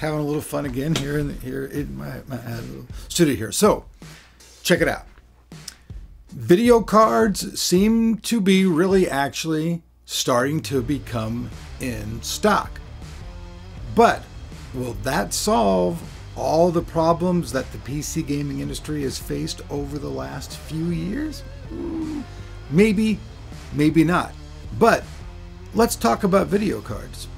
Having a little fun again here in the, here in my, my uh, studio here. So, check it out. Video cards seem to be really actually starting to become in stock. But will that solve all the problems that the PC gaming industry has faced over the last few years? Hmm, maybe, maybe not. But let's talk about video cards.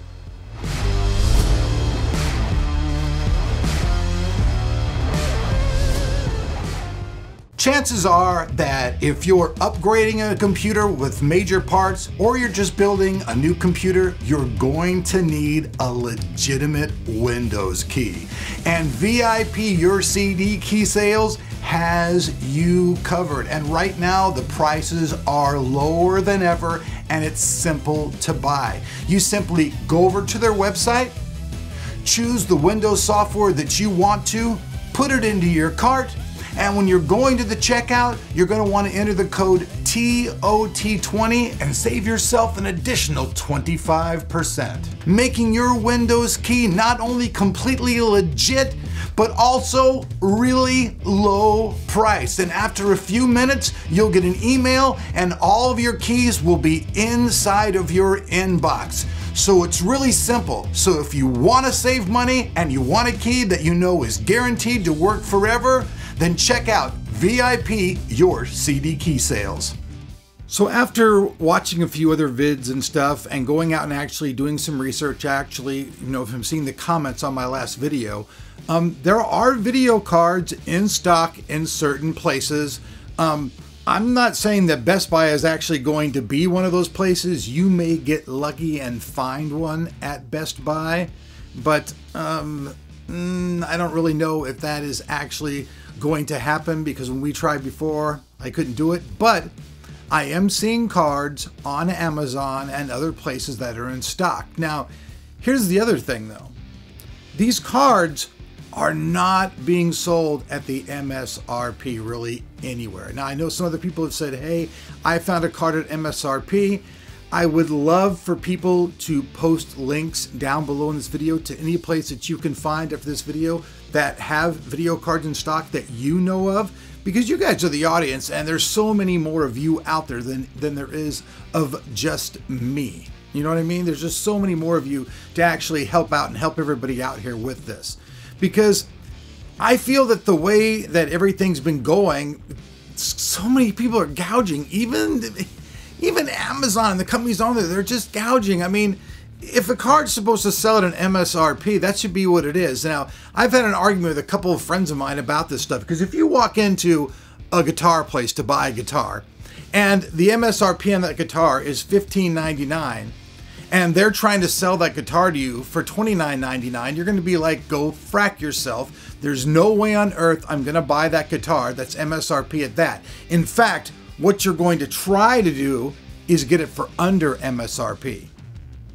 Chances are that if you're upgrading a computer with major parts or you're just building a new computer, you're going to need a legitimate Windows key. And VIP Your CD Key Sales has you covered. And right now, the prices are lower than ever and it's simple to buy. You simply go over to their website, choose the Windows software that you want to, put it into your cart, and when you're going to the checkout, you're going to want to enter the code TOT20 and save yourself an additional 25%, making your Windows key not only completely legit, but also really low price. And after a few minutes, you'll get an email and all of your keys will be inside of your inbox. So it's really simple. So if you want to save money and you want a key that you know is guaranteed to work forever, then check out VIP Your CD Key Sales. So after watching a few other vids and stuff and going out and actually doing some research, actually, you know, from seeing the comments on my last video, um, there are video cards in stock in certain places. Um, I'm not saying that Best Buy is actually going to be one of those places. You may get lucky and find one at Best Buy, but um, I don't really know if that is actually going to happen because when we tried before, I couldn't do it. But I am seeing cards on Amazon and other places that are in stock. Now, here's the other thing though these cards are not being sold at the MSRP really anywhere. Now, I know some other people have said, hey, I found a card at MSRP. I would love for people to post links down below in this video to any place that you can find after this video that have video cards in stock that you know of because you guys are the audience and there's so many more of you out there than than there is of just me. You know what I mean? There's just so many more of you to actually help out and help everybody out here with this. Because I feel that the way that everything's been going, so many people are gouging. Even even Amazon and the companies on there, they're just gouging. I mean, if a card's supposed to sell at an MSRP, that should be what it is. Now, I've had an argument with a couple of friends of mine about this stuff because if you walk into a guitar place to buy a guitar and the MSRP on that guitar is $15.99 and they're trying to sell that guitar to you for $29.99, you're going to be like, go frack yourself. There's no way on earth I'm going to buy that guitar that's MSRP at that. In fact, what you're going to try to do is get it for under MSRP.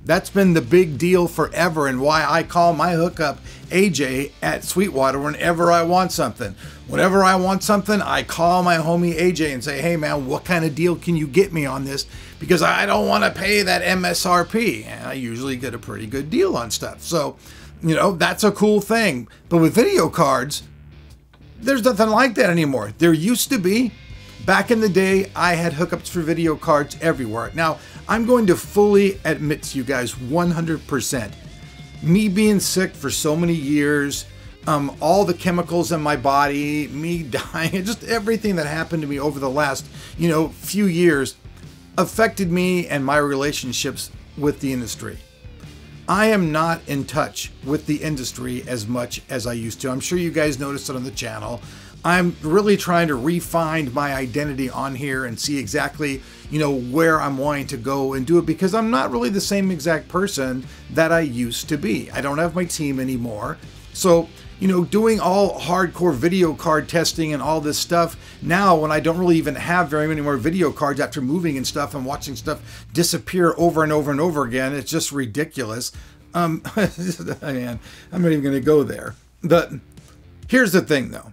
That's been the big deal forever and why I call my hookup AJ at Sweetwater whenever I want something. Whenever I want something, I call my homie AJ and say, hey man, what kind of deal can you get me on this? Because I don't want to pay that MSRP. And I usually get a pretty good deal on stuff. So, you know, that's a cool thing. But with video cards, there's nothing like that anymore. There used to be, Back in the day, I had hookups for video cards everywhere. Now, I'm going to fully admit to you guys 100%. Me being sick for so many years, um, all the chemicals in my body, me dying, just everything that happened to me over the last, you know, few years affected me and my relationships with the industry. I am not in touch with the industry as much as I used to. I'm sure you guys noticed it on the channel. I'm really trying to refine my identity on here and see exactly, you know, where I'm wanting to go and do it because I'm not really the same exact person that I used to be. I don't have my team anymore. So, you know, doing all hardcore video card testing and all this stuff now when I don't really even have very many more video cards after moving and stuff and watching stuff disappear over and over and over again, it's just ridiculous. Um, man, I'm not even going to go there. But here's the thing though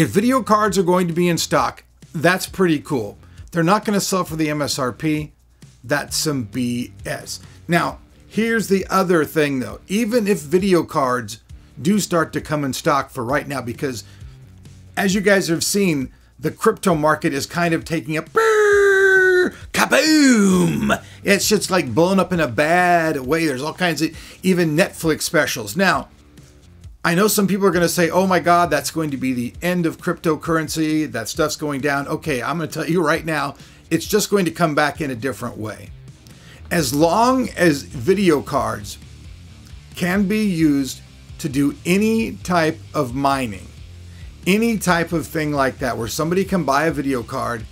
if video cards are going to be in stock, that's pretty cool. They're not going to sell for the MSRP. That's some BS. Now, Here's the other thing though. Even if video cards do start to come in stock for right now, because as you guys have seen, the crypto market is kind of taking a brrr, kaboom. It's just like blowing up in a bad way. There's all kinds of even Netflix specials. Now, I know some people are going to say, oh my God, that's going to be the end of cryptocurrency. That stuff's going down. Okay, I'm going to tell you right now, it's just going to come back in a different way as long as video cards can be used to do any type of mining, any type of thing like that, where somebody can buy a video card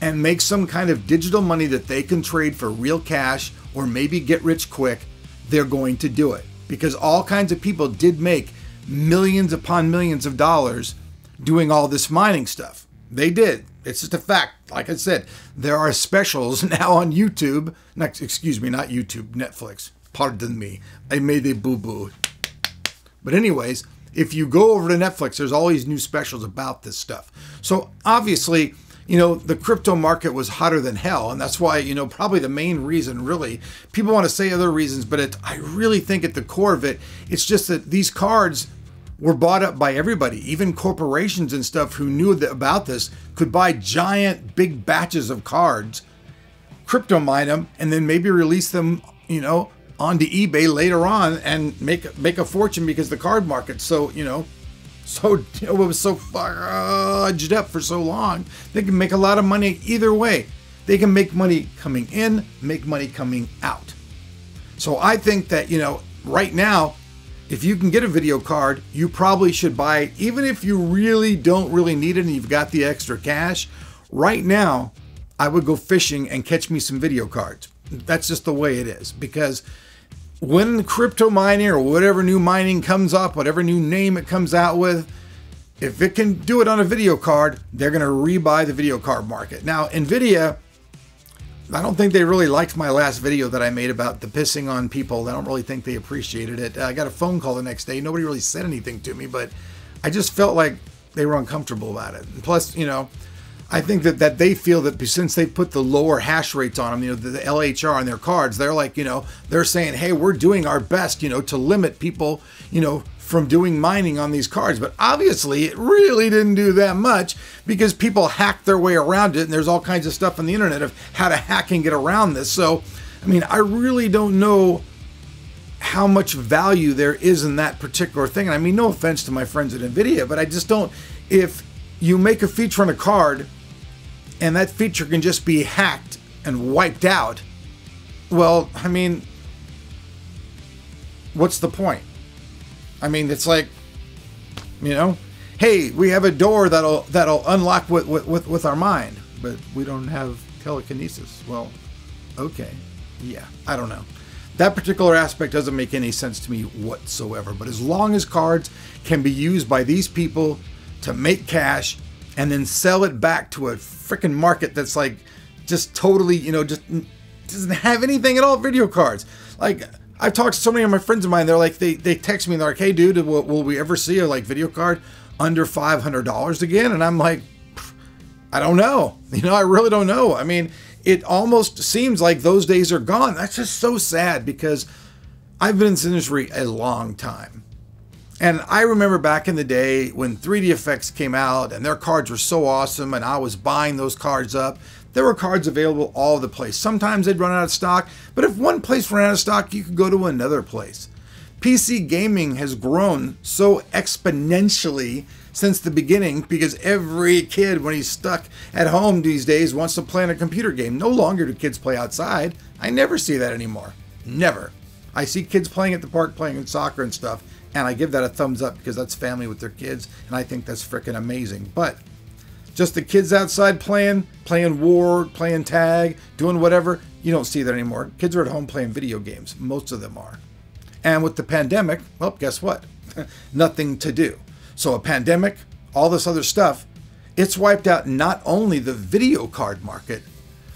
and make some kind of digital money that they can trade for real cash or maybe get rich quick, they're going to do it. Because all kinds of people did make millions upon millions of dollars doing all this mining stuff. They did. It's just a fact. Like I said, there are specials now on YouTube. Not, excuse me, not YouTube, Netflix. Pardon me. I made a boo boo. But, anyways, if you go over to Netflix, there's all these new specials about this stuff. So, obviously, you know, the crypto market was hotter than hell. And that's why, you know, probably the main reason, really, people want to say other reasons, but it, I really think at the core of it, it's just that these cards were bought up by everybody, even corporations and stuff who knew about this could buy giant big batches of cards, crypto mine them, and then maybe release them, you know, onto eBay later on and make make a fortune because the card market so you know so it was so fudged up for so long. They can make a lot of money either way. They can make money coming in, make money coming out. So I think that you know right now if you can get a video card, you probably should buy it, even if you really don't really need it and you've got the extra cash. Right now, I would go fishing and catch me some video cards. That's just the way it is because when crypto mining or whatever new mining comes up, whatever new name it comes out with, if it can do it on a video card, they're going to rebuy the video card market. Now, Nvidia I don't think they really liked my last video that I made about the pissing on people. I don't really think they appreciated it. I got a phone call the next day. Nobody really said anything to me, but I just felt like they were uncomfortable about it. And plus, you know, I think that, that they feel that since they put the lower hash rates on them, you know, the, the LHR on their cards, they're like, you know, they're saying, hey, we're doing our best, you know, to limit people, you know, from doing mining on these cards. But obviously, it really didn't do that much because people hacked their way around it. And there's all kinds of stuff on the internet of how to hack and get around this. So, I mean, I really don't know how much value there is in that particular thing. And I mean, no offense to my friends at NVIDIA, but I just don't. If you make a feature on a card and that feature can just be hacked and wiped out, well, I mean, what's the point? I mean, it's like, you know, hey, we have a door that'll that'll unlock with with with our mind, but we don't have telekinesis. Well, okay, yeah, I don't know. That particular aspect doesn't make any sense to me whatsoever. But as long as cards can be used by these people to make cash and then sell it back to a freaking market that's like just totally, you know, just doesn't have anything at all video cards. Like I've talked to so many of my friends of mine. They're like, they, they text me and they're like, hey, dude, will, will we ever see a like video card under $500 again? And I'm like, I don't know. You know, I really don't know. I mean, it almost seems like those days are gone. That's just so sad because I've been in this industry a long time. And I remember back in the day when 3dfx came out and their cards were so awesome, and I was buying those cards up there were cards available all over the place. Sometimes they'd run out of stock, but if one place ran out of stock, you could go to another place. PC gaming has grown so exponentially since the beginning because every kid, when he's stuck at home these days, wants to play on a computer game. No longer do kids play outside. I never see that anymore. Never. I see kids playing at the park, playing soccer and stuff, and I give that a thumbs up because that's family with their kids, and I think that's freaking amazing. But just the kids outside playing, playing war, playing tag, doing whatever. You don't see that anymore. Kids are at home playing video games. Most of them are. And with the pandemic, well, guess what? Nothing to do. So a pandemic, all this other stuff, it's wiped out not only the video card market,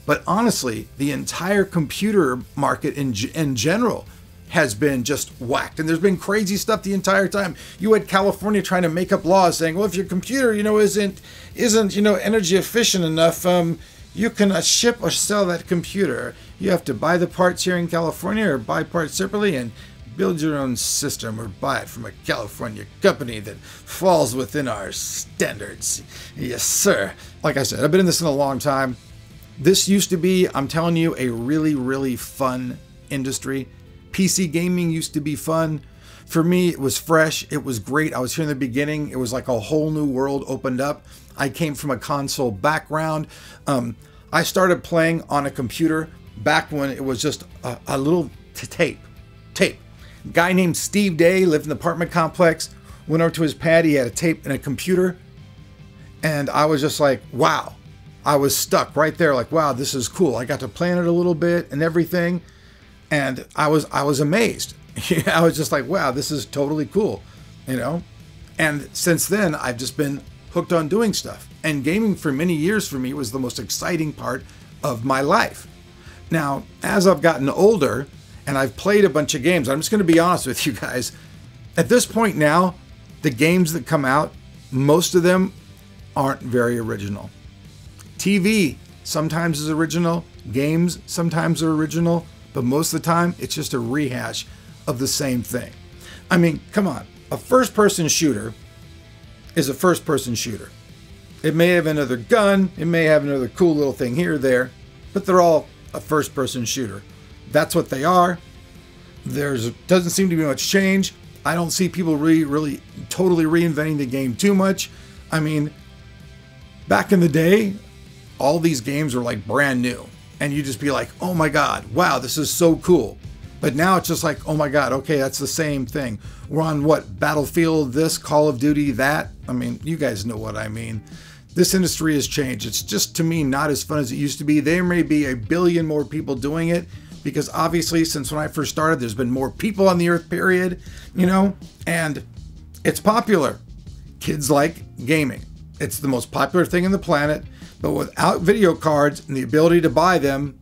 but honestly, the entire computer market in, in general has been just whacked. And there's been crazy stuff the entire time. You had California trying to make up laws saying, well, if your computer, you know, isn't isn't you know energy efficient enough, um, you cannot ship or sell that computer. You have to buy the parts here in California or buy parts separately and build your own system or buy it from a California company that falls within our standards. Yes, sir. Like I said, I've been in this in a long time. This used to be, I'm telling you, a really, really fun industry. PC gaming used to be fun. For me, it was fresh. It was great. I was here in the beginning. It was like a whole new world opened up. I came from a console background. Um, I started playing on a computer back when it was just a, a little tape. Tape. Guy named Steve Day lived in the apartment complex. Went over to his pad. He had a tape and a computer. And I was just like, wow. I was stuck right there, like, wow, this is cool. I got to plan it a little bit and everything. And I was I was amazed. I was just like, wow, this is totally cool, you know? And since then, I've just been hooked on doing stuff. And gaming for many years for me was the most exciting part of my life. Now, as I've gotten older and I've played a bunch of games, I'm just going to be honest with you guys. At this point now, the games that come out, most of them aren't very original. TV sometimes is original, games sometimes are original, but most of the time it's just a rehash of the same thing. I mean, come on. A first person shooter is a first person shooter. It may have another gun, it may have another cool little thing here or there, but they're all a first person shooter. That's what they are. There's doesn't seem to be much change. I don't see people really really totally reinventing the game too much. I mean, back in the day, all these games were like brand new and you just be like, "Oh my god, wow, this is so cool." But now it's just like, oh my God, okay, that's the same thing. We're on what? Battlefield, this, Call of Duty, that? I mean, you guys know what I mean. This industry has changed. It's just to me not as fun as it used to be. There may be a billion more people doing it because obviously, since when I first started, there's been more people on the earth, period, you know, and it's popular. Kids like gaming. It's the most popular thing on the planet, but without video cards and the ability to buy them,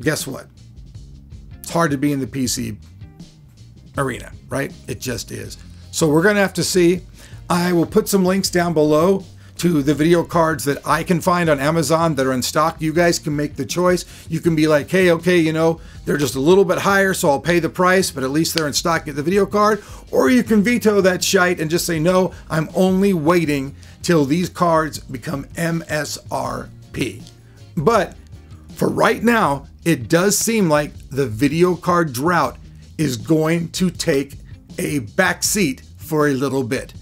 guess what? it's hard to be in the PC arena, right? It just is. So we're going to have to see. I will put some links down below to the video cards that I can find on Amazon that are in stock. You guys can make the choice. You can be like, hey, okay, you know, they're just a little bit higher, so I'll pay the price, but at least they're in stock at the video card. Or you can veto that shite and just say, no, I'm only waiting till these cards become MSRP. But for right now, it does seem like the video card drought is going to take a backseat for a little bit.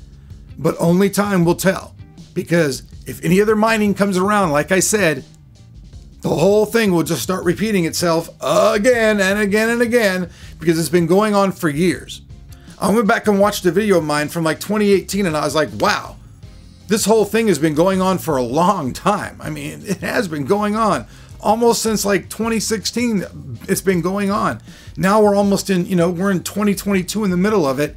But only time will tell. Because if any other mining comes around, like I said, the whole thing will just start repeating itself again and again and again because it's been going on for years. I went back and watched a video of mine from like 2018 and I was like, wow, this whole thing has been going on for a long time. I mean, it has been going on almost since like 2016 it's been going on. Now we're almost in you know we're in 2022 in the middle of it.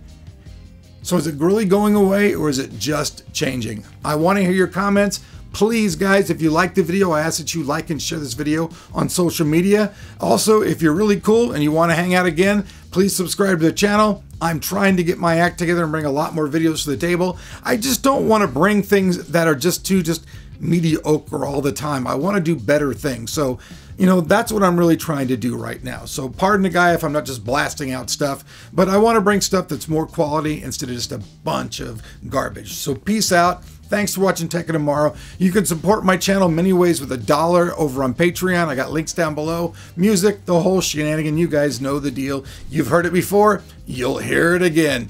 So is it really going away or is it just changing? I want to hear your comments please guys if you like the video i ask that you like and share this video on social media also if you're really cool and you want to hang out again please subscribe to the channel i'm trying to get my act together and bring a lot more videos to the table i just don't want to bring things that are just too just mediocre all the time. I want to do better things. So, you know, that's what I'm really trying to do right now. So, pardon the guy if I'm not just blasting out stuff, but I want to bring stuff that's more quality instead of just a bunch of garbage. So, peace out. Thanks for watching Tech of Tomorrow. You can support my channel many ways with a dollar over on Patreon. I got links down below. Music, the whole shenanigan. You guys know the deal. You've heard it before. You'll hear it again.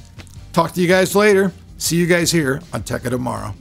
Talk to you guys later. See you guys here on Tech of Tomorrow.